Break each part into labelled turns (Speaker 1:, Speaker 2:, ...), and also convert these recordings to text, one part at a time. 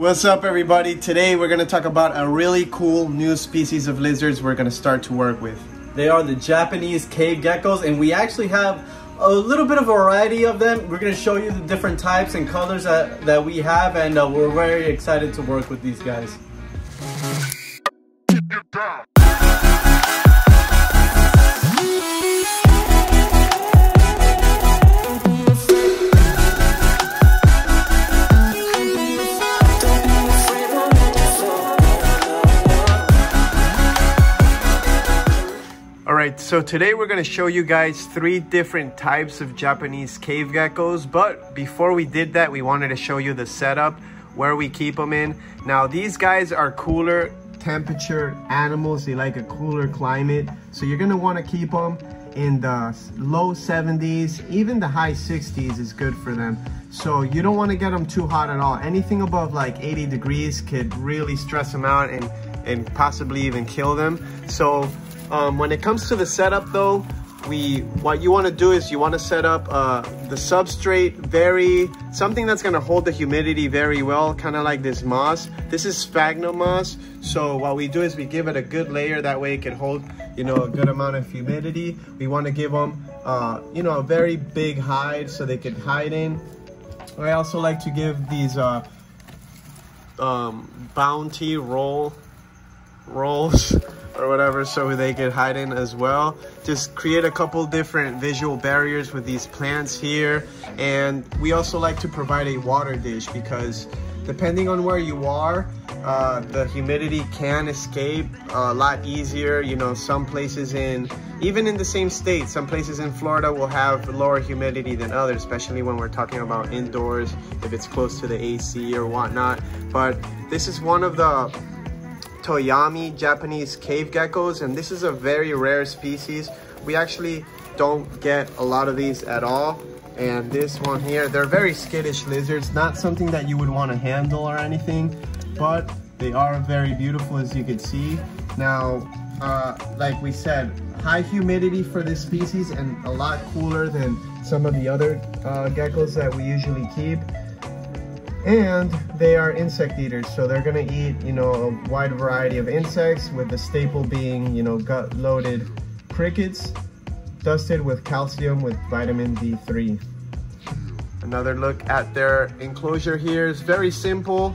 Speaker 1: What's up everybody? Today we're going to talk about a really cool new species of lizards we're going to start to work with.
Speaker 2: They are the Japanese cave geckos and we actually have a little bit of variety of them. We're going to show you the different types and colors that, that we have and uh, we're very excited to work with these guys.
Speaker 1: So today we're going to show you guys three different types of Japanese cave geckos, but before we did that, we wanted to show you the setup, where we keep them in. Now, these guys are cooler temperature animals, they like a cooler climate, so you're going to want to keep them in the low 70s, even the high 60s is good for them. So you don't want to get them too hot at all. Anything above like 80 degrees could really stress them out and, and possibly even kill them. So um, when it comes to the setup though, we what you want to do is you want to set up uh, the substrate very something that's going to hold the humidity very well kind of like this moss. This is sphagnum moss so what we do is we give it a good layer that way it can hold you know a good amount of humidity. We want to give them uh, you know a very big hide so they can hide in. I also like to give these uh, um, bounty roll rolls or whatever so they could hide in as well. Just create a couple different visual barriers with these plants here. And we also like to provide a water dish because depending on where you are, uh, the humidity can escape a lot easier. You know, some places in, even in the same state, some places in Florida will have lower humidity than others, especially when we're talking about indoors, if it's close to the AC or whatnot. But this is one of the Toyami Japanese cave geckos and this is a very rare species. We actually don't get a lot of these at all. And this one here, they're very skittish lizards, not something that you would want to handle or anything, but they are very beautiful as you can see. Now, uh, like we said, high humidity for this species and a lot cooler than some of the other uh, geckos that we usually keep and they are insect eaters so they're going to eat you know a wide variety of insects with the staple being you know gut loaded crickets dusted with calcium with vitamin d3 another look at their enclosure here. Is very simple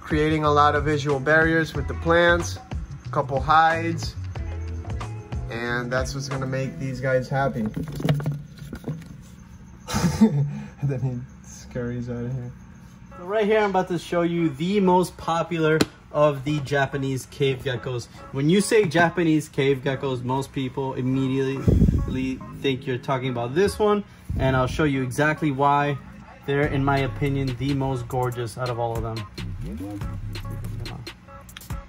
Speaker 1: creating a lot of visual barriers with the plants a couple hides and that's what's going to make these guys happy. Then he scurries out of here
Speaker 2: so right here, I'm about to show you the most popular of the Japanese cave geckos. When you say Japanese cave geckos, most people immediately think you're talking about this one, and I'll show you exactly why they're, in my opinion, the most gorgeous out of all of them.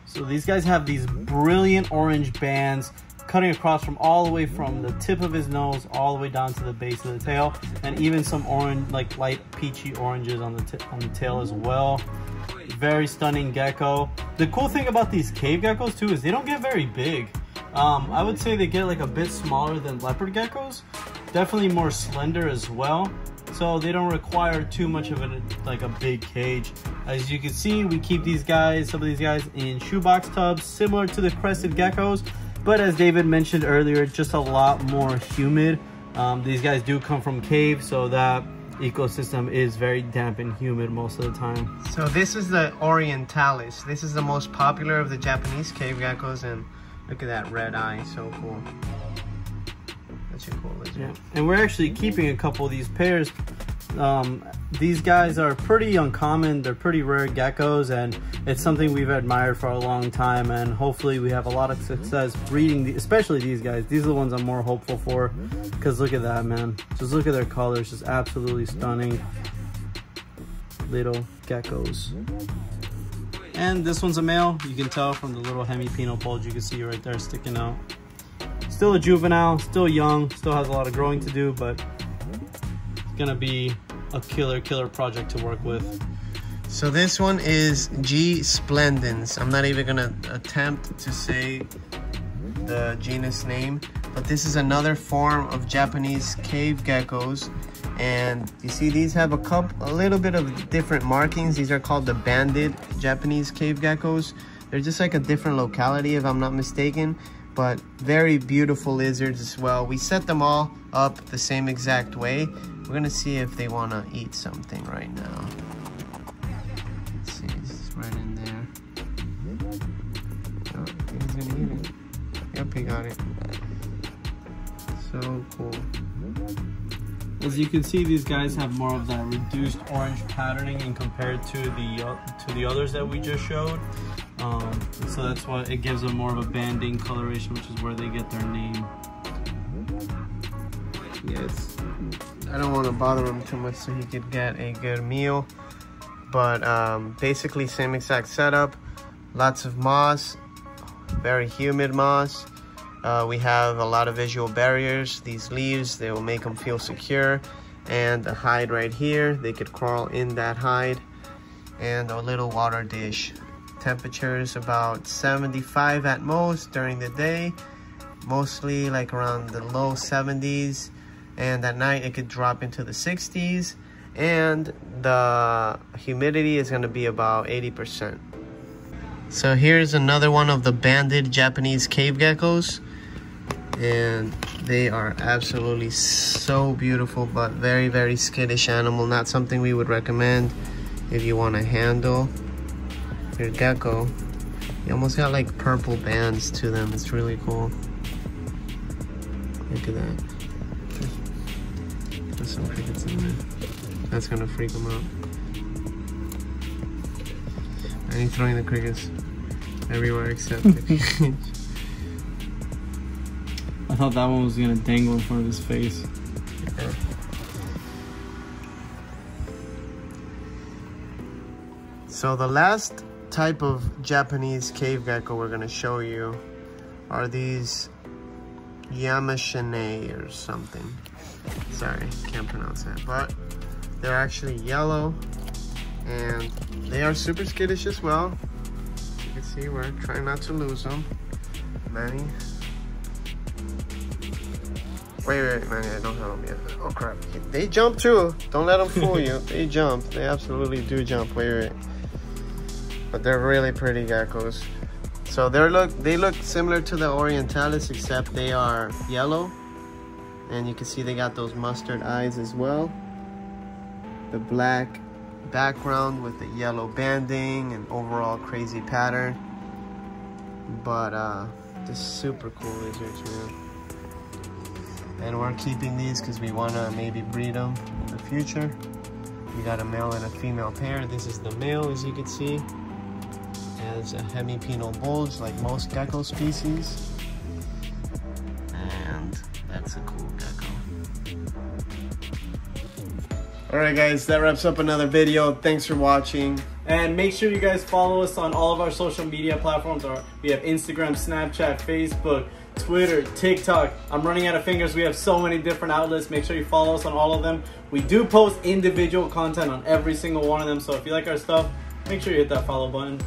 Speaker 2: So these guys have these brilliant orange bands cutting across from all the way from the tip of his nose all the way down to the base of the tail and even some orange like light peachy oranges on the on the tail as well. Very stunning gecko. The cool thing about these cave geckos too is they don't get very big. Um, I would say they get like a bit smaller than leopard geckos. Definitely more slender as well. So they don't require too much of a like a big cage. As you can see we keep these guys some of these guys in shoebox tubs similar to the crested geckos but as David mentioned earlier, just a lot more humid. Um, these guys do come from caves, so that ecosystem is very damp and humid most of the time.
Speaker 1: So this is the Orientalis. This is the most popular of the Japanese cave geckos and look at that red eye, so cool. That's a cool lizard.
Speaker 2: Yeah. And we're actually keeping a couple of these pairs um, these guys are pretty uncommon. They're pretty rare geckos, and it's something we've admired for a long time. And hopefully, we have a lot of success breeding, the, especially these guys. These are the ones I'm more hopeful for, because look at that, man. Just look at their colors, just absolutely stunning little geckos. And this one's a male. You can tell from the little hemipenal bulge you can see right there sticking out. Still a juvenile, still young, still has a lot of growing to do, but gonna be a killer, killer project to work with.
Speaker 1: So this one is G. splendens. I'm not even gonna attempt to say the genus name, but this is another form of Japanese cave geckos. And you see these have a couple, a little bit of different markings. These are called the banded Japanese cave geckos. They're just like a different locality if I'm not mistaken, but very beautiful lizards as well. We set them all up the same exact way. We're gonna see if they wanna eat something right now. Let's see, right in there. Oh, he's gonna eat it. Yep, he got it. So cool.
Speaker 2: As you can see, these guys have more of that reduced orange patterning in compared to the uh, to the others that we just showed. Um, so that's why it gives them more of a banding coloration, which is where they get their name.
Speaker 1: Yes. I don't want to bother him too much so he could get a good meal. But um, basically same exact setup. Lots of moss, very humid moss. Uh, we have a lot of visual barriers. These leaves, they will make them feel secure. And a hide right here, they could crawl in that hide. And a little water dish. Temperatures about 75 at most during the day. Mostly like around the low 70s. And at night it could drop into the 60s. And the humidity is gonna be about 80%. So here's another one of the banded Japanese cave geckos. And they are absolutely so beautiful but very very skittish animal. Not something we would recommend if you want to handle your gecko. You almost got like purple bands to them. It's really cool. Look at that. There's some crickets in there. That's gonna freak them out and he's throwing the crickets everywhere except the
Speaker 2: I thought that one was gonna dangle in front of his face.
Speaker 1: So the last type of Japanese cave gecko we're gonna show you are these Yamashine or something. Sorry, can't pronounce that, but they're actually yellow and they are super skittish as well. You can see we're trying not to lose them. Manny, Wait, wait, wait, man, I don't have them yet. Oh crap. They jump too. Don't let them fool you. They jump. They absolutely do jump. Wait, wait. But they're really pretty geckos. So they look they look similar to the Orientalis except they are yellow. And you can see they got those mustard eyes as well. The black background with the yellow banding and overall crazy pattern. But uh just super cool lizards, man and we're keeping these because we want to maybe breed them in the future. We got a male and a female pair. This is the male as you can see. Has a hemipenal bulge like most gecko species. And that's a cool gecko all right guys that wraps up another video thanks for watching
Speaker 2: and make sure you guys follow us on all of our social media platforms. We have Instagram, Snapchat, Facebook, Twitter, TikTok. I'm running out of fingers. We have so many different outlets. Make sure you follow us on all of them. We do post individual content on every single one of them. So if you like our stuff, make sure you hit that follow button.